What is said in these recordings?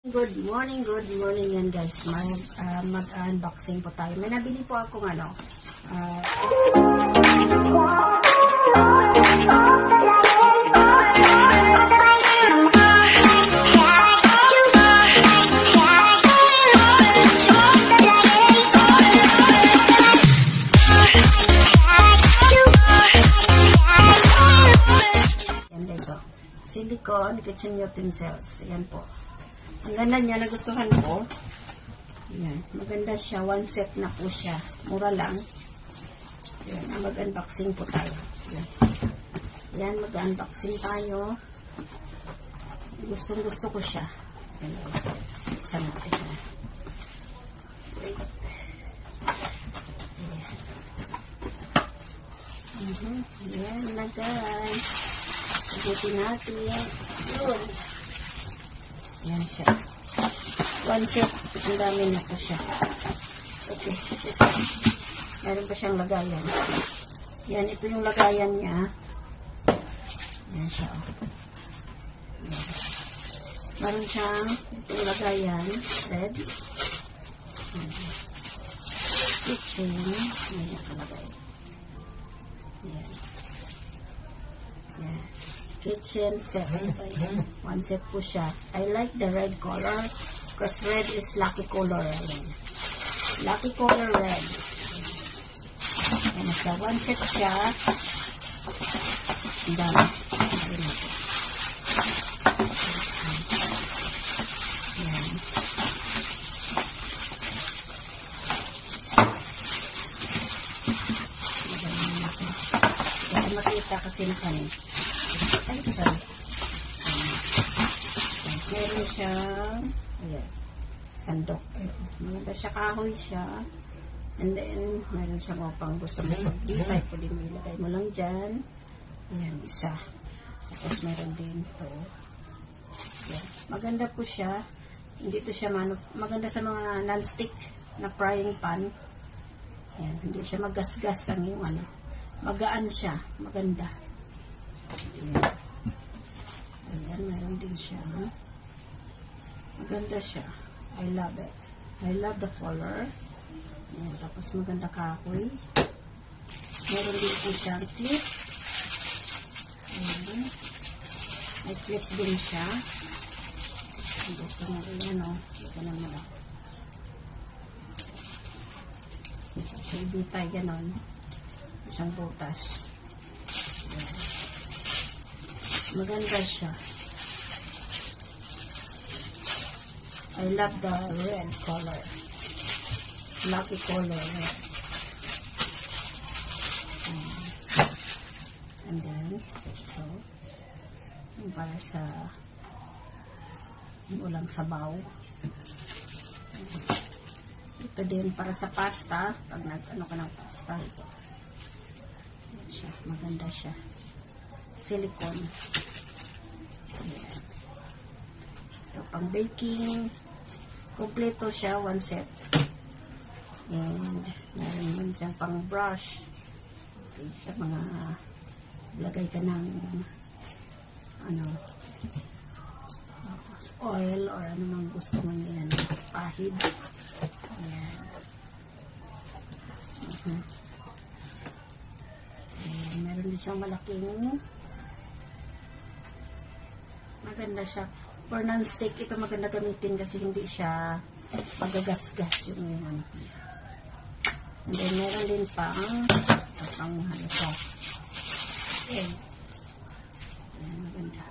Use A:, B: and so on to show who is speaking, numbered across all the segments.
A: Good morning, good morning yan guys. Mag, ah, mag-unboxing po tayo. May nabili po akong ano. ah, yan guys, oh. Silicone kitchen utensils. Yan po. Ang ganda niya, nagustuhan ko. Yan. Maganda siya. One set na po siya. Mura lang. Yan. ah, Mag-unboxing po tayo. Yan. Yan, mag-unboxing tayo. Gustong gusto ko siya. Yan. Buksan natin na. Wait. Yan. Mhm. Yan na guys. Sagutin natin. Yun. Yan siya. One set. Ang dami na po siya. Okay. Meron pa siyang lagayan. Yan. Ito yung lagayan niya. Yan siya. Oh. Yan. Meron siyang ito yung lagayan. Red. Kitchen. Yan nakalagay. Yan. Yan kitchen set. Ayan. One set po siya. I like the red color because red is lucky color. Lucky color red. Ayan siya. One set siya. Ang dami. Makita kasi na kanin. Sorry. Ayan. Meron siyang, ayan, sandok. Maganda siya, kahoy siya. And then, meron siyang upang gusto mo pag-ibay. Pwede mo ilagay mo lang dyan. Ayan, isa. Tapos meron din ito. Ayan. Maganda po siya. Hindi to siya manu maganda sa mga non-stick na frying pan. Ayan, hindi siya magasgas ang yung ano. Magaan siya. Maganda. Ayan. Ayan, meron din siya. Maganda siya. I love it. I love the color. Ayan, tapos maganda kahoy. Meron din po siyang clip. Ayan. May clip din siya. Gusto mo rin yan, o. Ito naman, o. So, hindi tayo ganon. Isang butas. Ayan. Maganda siya. I love the red color. Lucky color. Red. Um, and then, ito. Yung para sa yung ulang sabaw. Ito din para sa pasta. Pag nag-ano ka ng pasta, ito. Siya. Maganda siya silicone. Ayan. Ito, pang baking. Kompleto siya, one set. And, meron man siyang pang brush. Okay, sa mga lagay ka ng ano oil or ano mang gusto mo yan. Pahid. Ayan. Mhm. Ayan, meron din siyang malaking maganda siya. For non-stick, ito maganda gamitin kasi hindi siya magagasgas yung ano. And then, meron din pang pang ano to. Ayan. Ayan, maganda.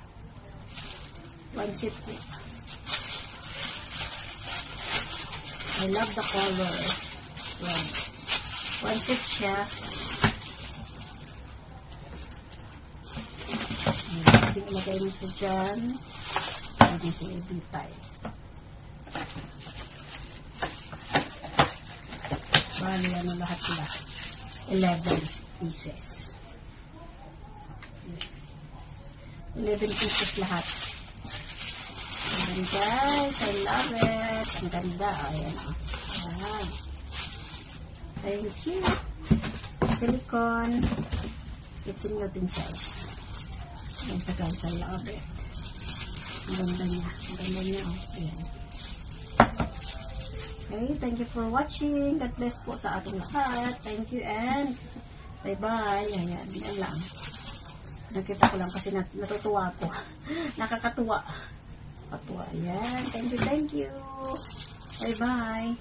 A: One set po. I love the color. Ayan. One set siya. Pwede ilagay mo siya dyan. Pwede siya ibitay. Bali, ano lahat sila? 11 pieces. 11 pieces lahat. Ayan guys, I love it. Ang ganda. Ayan. Ayan. Thank you. Silicone. It's in utensils. Ayan siya guys, I love it. Ganda niya. Ganda niya. Oh. Ayan. Okay, thank you for watching. God bless po sa ating lahat. Thank you and bye-bye. Ayan, yan lang. Nakita ko lang kasi nat natutuwa ko. Nakakatuwa. Patuwa. Ayan. Thank you, thank you. Bye-bye.